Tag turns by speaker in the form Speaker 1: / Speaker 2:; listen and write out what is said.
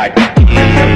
Speaker 1: like.